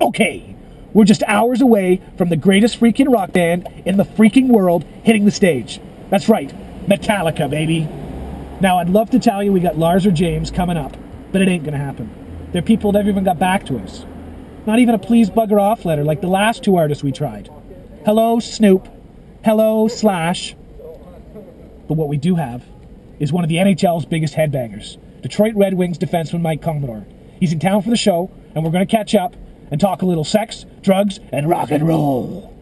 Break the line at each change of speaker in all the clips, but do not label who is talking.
Okay, we're just hours away from the greatest freaking rock band in the freaking world hitting the stage. That's right, Metallica, baby. Now, I'd love to tell you we got Lars or James coming up, but it ain't gonna happen. They're people that never even got back to us. Not even a please bugger off letter like the last two artists we tried. Hello, Snoop. Hello, Slash. But what we do have is one of the NHL's biggest headbangers, Detroit Red Wings defenseman Mike Commodore. He's in town for the show, and we're to catch up and talk a little sex, drugs, and rock and roll.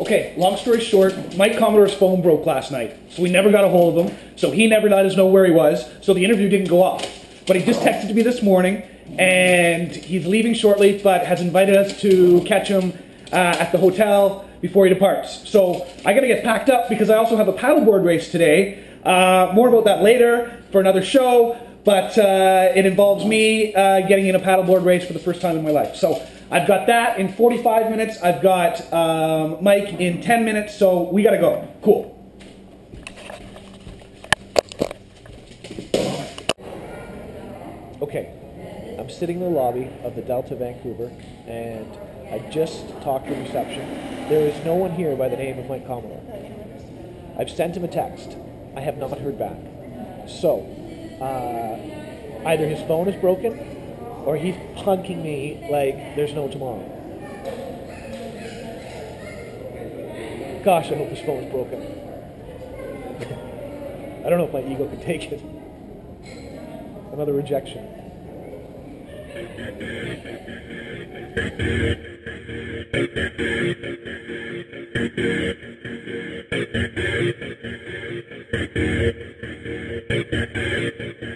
Okay, long story short, Mike Commodore's phone broke last night, so we never got a hold of him, so he never let us know where he was, so the interview didn't go off. But he just texted to me this morning, and he's leaving shortly, but has invited us to catch him uh, at the hotel before he departs. So I gotta get packed up because I also have a paddleboard race today. Uh, more about that later for another show, but uh, it involves me uh, getting in a paddleboard race for the first time in my life. So I've got that in 45 minutes. I've got um, Mike in 10 minutes, so we gotta go. Cool. Okay, I'm sitting in the lobby of the Delta Vancouver, and I just talked to reception. There is no one here by the name of Mike Commodore. I've sent him a text. I have not heard back. So, uh, either his phone is broken or he's punking me like there's no tomorrow. Gosh, I hope his phone's broken. I don't know if my ego can take it. Another rejection. Eh.